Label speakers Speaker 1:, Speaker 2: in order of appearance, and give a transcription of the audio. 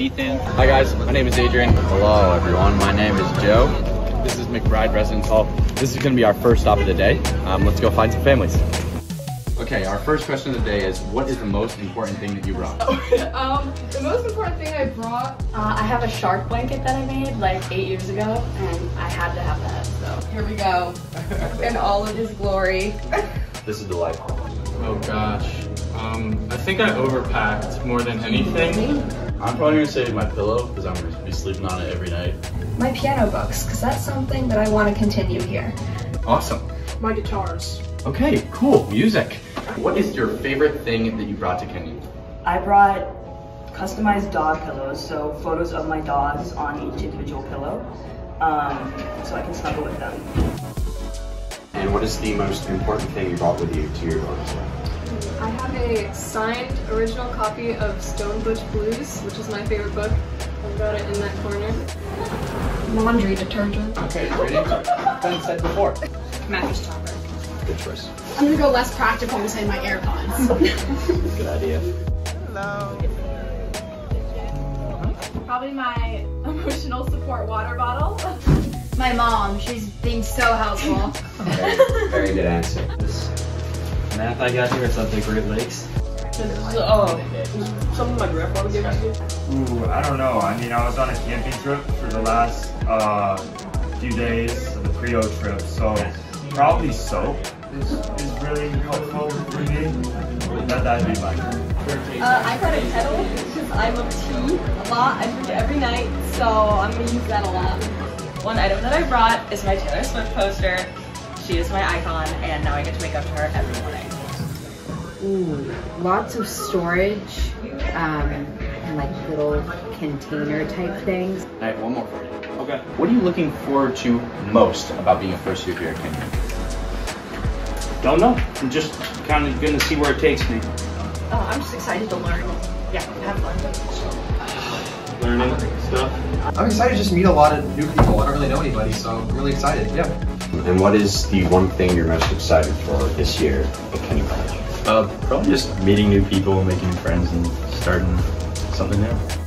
Speaker 1: Ethan.
Speaker 2: Hi guys, my name is Adrian.
Speaker 3: Hello everyone, my name is Joe.
Speaker 2: This is McBride Residence Hall. This is gonna be our first stop of the day. Um, let's go find some families. Okay, our first question of the day is, what is the most important thing that you brought?
Speaker 4: um, the most important thing I brought,
Speaker 5: Uh, I have a shark blanket that I made like eight years ago, and I had to have that. So
Speaker 4: here we go, in all of his glory.
Speaker 2: This is delightful.
Speaker 6: Oh gosh. Um, I think I overpacked more than anything.
Speaker 3: I'm probably gonna say my pillow because I'm gonna be sleeping on it every night.
Speaker 7: My piano books, because that's something that I want to continue here.
Speaker 2: Awesome.
Speaker 4: My guitars.
Speaker 2: Okay, cool, music. What is your favorite thing that you brought to Kenyon?
Speaker 8: I brought customized dog pillows, so photos of my dogs on each individual pillow, um, so I can snuggle with them.
Speaker 3: And what is the most important thing you brought with you to your dorm today?
Speaker 4: I have a signed original copy of Stone Butch Blues, which is my favorite book. I've got it in that corner.
Speaker 7: Laundry detergent.
Speaker 2: Okay, great answer. Been said before.
Speaker 5: mattress topper.
Speaker 3: Good choice.
Speaker 4: I'm gonna go less practical and say my AirPods.
Speaker 3: Good idea.
Speaker 5: Probably my emotional support water bottle.
Speaker 9: My mom, she's being so helpful.
Speaker 3: Very, very good answer.
Speaker 1: This map I got here, it's up the Great Lakes.
Speaker 8: Oh, something my grandfather gave me.
Speaker 10: Ooh, I don't know. I mean, I was on a camping trip for the last uh, few days of the Creo trip, so probably soap is, is really helpful for me. That, that'd be mine.
Speaker 5: Uh, I got a kettle because I love tea a lot. I drink it every night, so I'm gonna use that a lot. One item that I brought is my Taylor Swift poster. She is my icon, and now I get to wake up to her every morning.
Speaker 11: Ooh, lots of storage, um, and like little container type things.
Speaker 2: I have one more for you. Okay. What are you looking forward to most about being a first year here at Kenyon?
Speaker 1: Don't know. I'm just kind of gonna see where it takes me.
Speaker 5: Oh, I'm just excited to learn. Yeah, have fun.
Speaker 6: Learning stuff.
Speaker 12: I'm excited to just meet a lot of new people. I don't really know anybody, so I'm really excited. Yeah.
Speaker 3: And what is the one thing you're most excited for this year at Kenyon College?
Speaker 13: Uh, probably just meeting new people, making new friends, and starting something new.